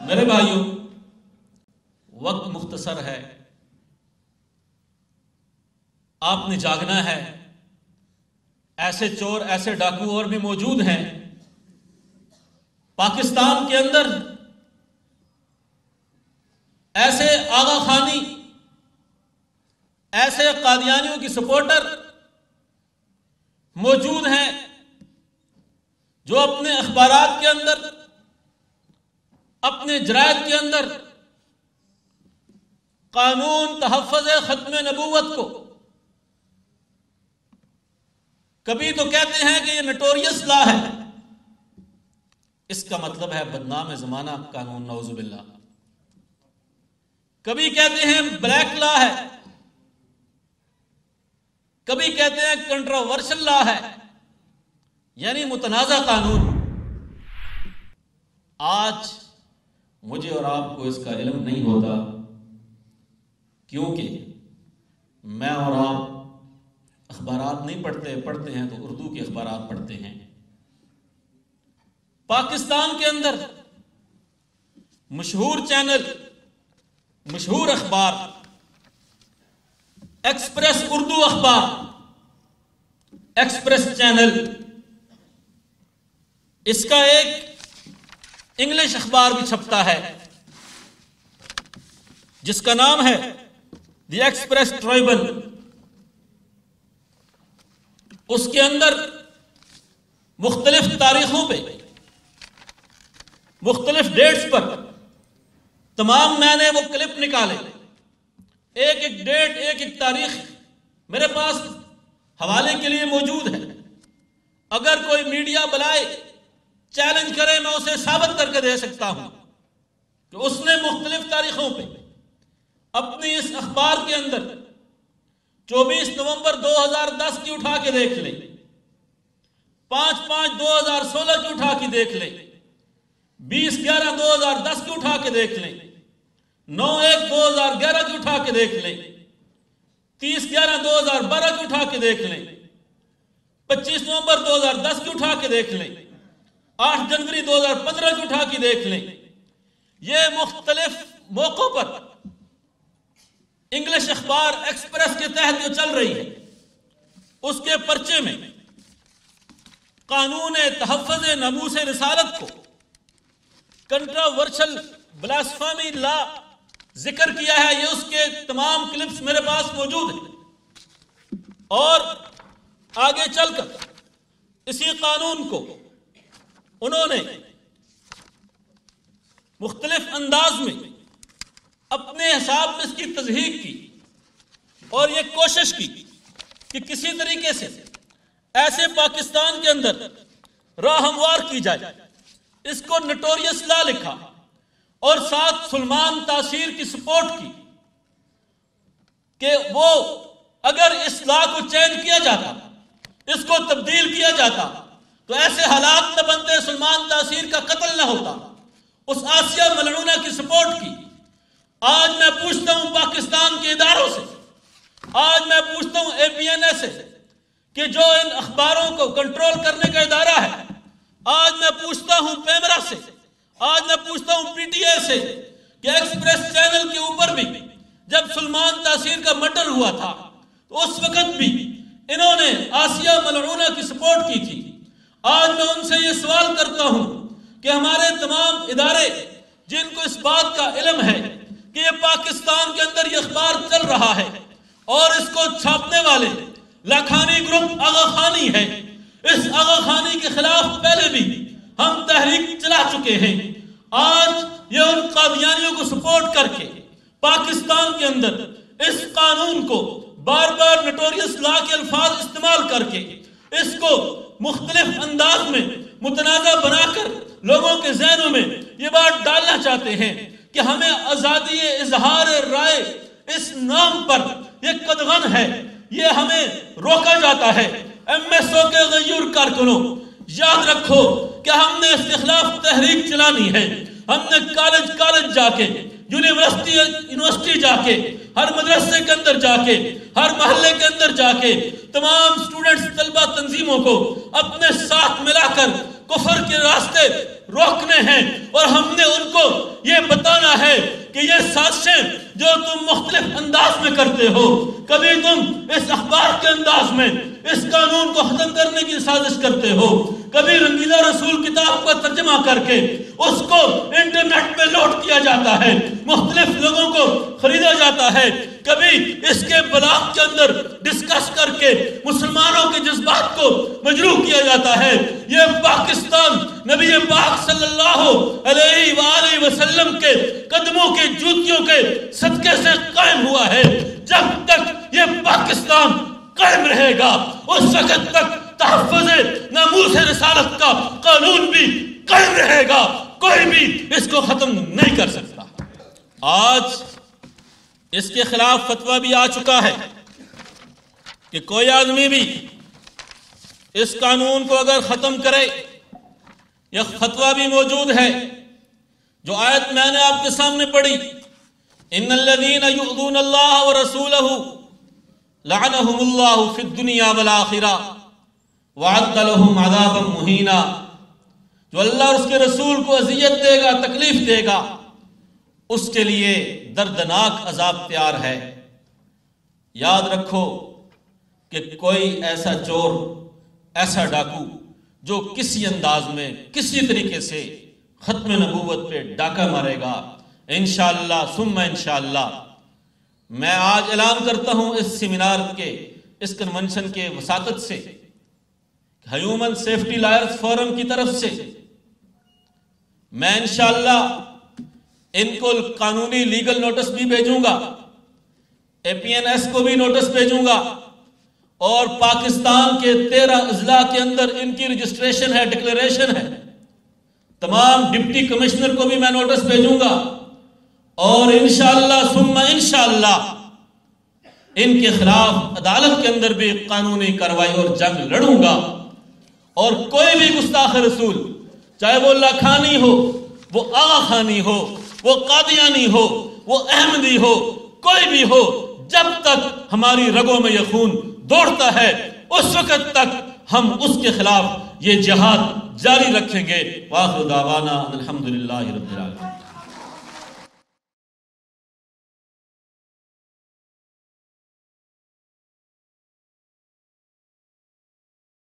میرے بھائیوں، وقت مختصر ہے۔ آپ نے جاگنا ہے۔ ایسے چور، ایسے ڈاکو اور بھی موجود ہیں۔ پاکستان کے اندر ایسے آغا خانی، ایسے قادیانیوں کی سپورٹر موجود ہیں جو اپنے اخبارات کے اندر اپنے جرائد کے اندر قانون تحفظ ختم نبوت کو کبھی تو کہتے ہیں کہ یہ نٹوریس لا ہے۔ اس کا مطلب ہے بدنام زمانہ، قانون نوز باللہ۔ کبھی کہتے ہیں بلیک لا ہے۔ کبھی کہتے ہیں کنٹروورشل لا ہے۔ یعنی متنازع قانون۔ آج مجھے اور آپ کو اس کا علم نہیں ہوتا کیونکہ میں اور آپ اخبارات نہیں پڑھتے پڑھتے ہیں تو اردو کے اخبارات پڑھتے ہیں۔ پاکستان کے اندر مشہور چینل، مشہور اخبار، ایکسپریس اردو اخبار، ایکسپریس چینل، اس کا ایک انگلش اخبار بھی چھپتا ہے۔ جس کا نام ہے دی ایکسپریس ٹرائبل۔ اس کے اندر مختلف تاریخوں پہ، مختلف ڈیٹس پر تمام میں نے وہ کلپ نکالے۔ ایک ایک ڈیٹ، ایک ایک تاریخ میرے پاس حوالے کے لیے موجود ہے۔ اگر کوئی میڈیا بلائے چیلنج کرے میں اسے ثابت کر کے دے سکتا ہوں کہ اس نے مختلف تاریخوں پہ اپنی اس اخبار کے اندر چوبیس نومبر دو ہزار دس کی اٹھا کے دیکھ لیں پانچ پانچ دو ہزار سولہ کی اٹھا کے دیکھ لیں بیس گیارہ دو ہزار دس کی اٹھا کے دیکھ لیں نو ایک دو ہزار گیارہ کی اٹھا کے دیکھ لیں تیس گیارہ دو ہزار بارہ کی اٹھا کے دیکھ لیں پچیس نومبر دو ہزار دس کی اٹھا کے دیکھ لیں آٹھ جنوری دو ہزار پندرہ کی اٹھا کے دیکھ لیں۔ یہ مختلف موقعوں پر انگلش اخبار ایکسپریس کے تحت جو چل رہی ہے، اس کے پرچے میں قانون تحفظ نموس رسالت کو کنٹراورشل بلاسفامی لا ذکر کیا ہے، یہ اس کے تمام کلپس میرے پاس موجود ہیں۔ اور آگے چل کر اسی قانون کو انہوں نے مختلف انداز میں اپنے حساب میں اس کی تصحیق کی اور یہ کوشش کی کہ کسی طریقے سے ایسے پاکستان کے اندر راہ ہموار کی جائے۔ اس کو نٹوریس لا لکھا اور ساتھ سلمان تاثیر کی سپورٹ کی کہ وہ اگر اس لا کو چینج کیا جاتا، اس کو تبدیل کیا جاتا تو ایسے حالات نہ بنتے سلمان تاثیر کا قتل نہ ہوتا۔ اس آسیہ ملعونہ کی سپورٹ کی۔ آج میں پوچھتا ہوں پاکستان کے اداروں سے۔ آج میں پوچھتا ہوں اے پی این اے سے کہ جو ان اخباروں کو کنٹرول کرنے کا ادارہ ہے، آج میں پوچھتا ہوں پیمرا سے، آج میں پوچھتا ہوں پی ٹی اے سے کہ ایکسپریس چینل کے اوپر بھی جب سلمان تاثیر کا مٹر ہوا تھا، تو اس وقت بھی انہوں نے آسیہ ملعونہ کی سپورٹ کی تھی۔ آج میں ان سے یہ سوال کرتا ہوں کہ ہمارے تمام ادارے جن کو اس بات کا علم ہے کہ یہ پاکستان کے اندر یہ اخبار چل رہا ہے اور اس کو چھاپنے والے لاکھانی گروپ آغا خانی ہے اس آغا خانی کے خلاف پہلے بھی ہم تحریک چلا چکے ہیں۔ آج یہ ان قادیانیوں کو سپورٹ کر کے پاکستان کے اندر اس قانون کو بار بار نٹوریس لا کے الفاظ استعمال کر کے اس کو مختلف انداز میں متنازع بنا کر لوگوں کے ذہنوں میں یہ بات ڈالنا چاہتے ہیں کہ ہمیں آزادی اظہار رائے اس نام پر یہ قدغن ہے، یہ ہمیں روکا جاتا ہے۔ ایم ایس او کے غیور کارکنوں، یاد رکھو کہ ہم نے اس کے خلاف تحریک چلانی ہے۔ ہم نے کالج کالج جا کے یونیورسٹی یونیورسٹی جا کے ہر مدرسے کے اندر جا کے ہر محلے کے اندر جا کے تمام سٹوڈنٹس طلبہ تنظیموں کو اپنے ساتھ ملا کر کفر کے راستے روکنے ہیں اور ہم نے ان کو یہ بتانا ہے کہ یہ سازشیں جو تم مختلف انداز میں کرتے ہو، کبھی تم اس اخبار کے انداز میں، اس قانون کو ختم کرنے کی سازش کرتے ہو، کبھی رنگیلا رسول کتاب کا ترجمہ کر کے اس کو انٹرنیٹ پہ لوٹ کیا جاتا ہے، مختلف لوگوں کو خریدا جاتا ہے، کبھی اس کے بلاک کے اندر ڈسکس کر کے مسلمانوں کے جذبات کو مجروح کیا جاتا ہے۔ یہ پاکستان نبی پاک صلی اللہ علیہ وسلم کے قدموں کے جوتیوں کے صدقے سے قائم ہوا ہے۔ جب تک یہ پاکستان قائم رہے گا، اس وقت تک تحفظ ناموس رسالت کا قانون بھی قائم رہے گا۔ کوئی بھی اس کو ختم نہیں کر سکتا۔ آج اس کے خلاف فتوہ بھی آ چکا ہے کہ کوئی آدمی بھی اس قانون کو اگر ختم کرے، یہ فتوہ بھی موجود ہے۔ جو آیت میں نے آپ کے سامنے پڑھی، ان الذين يؤذون الله ورسوله لعنهم الله في الدنيا والآخرة وعد لهم عذابا مهينا جو اللہ اور اس کے رسول کو اذیت دے گا، تکلیف دے گا، اس کے لیے دردناک عذاب تیار ہے۔ یاد رکھو کہ کوئی ایسا چور، ایسا ڈاکو جو کسی انداز میں، کسی طریقے سے ختم نبوت پہ ڈاکہ مارے گا۔ انشاءاللہ، ثم انشاءاللہ۔ میں آج اعلان کرتا ہوں اس سیمینار کے، اس کنونشن کے وساقت سے، ہیومن سیفٹی لائرز فورم کی طرف سے۔ میں انشاءاللہ ان کو قانونی لیگل نوٹس بھی بھیجوں گا۔ اے پی این ایس کو بھی نوٹس بھیجوں گا۔ اور پاکستان کے تیرہ اضلاع کے اندر ان کی رجسٹریشن ہے ڈکلیریشن ہے۔ تمام ڈپٹی کمشنر کو بھی میں نوٹس بھیجوں گا اور انشاءاللہ، ثم انشاءاللہ، ان کے خلاف عدالت کے اندر بھی قانونی کاروائی اور جنگ لڑوں گا اور کوئی بھی گستاخ رسول، چاہے وہ اللہ خانی ہو، وہ آغا خانی ہو، وہ قادیانی ہو، وہ احمدی ہو، کوئی بھی ہو، جب تک ہماری رگوں میں یہ خون دوڑتا ہے، اس وقت تک ہم اس کے خلاف یہ جہاد جاری رکھیں گے۔ واخر دعوانا الحمدللہ رب العالمین۔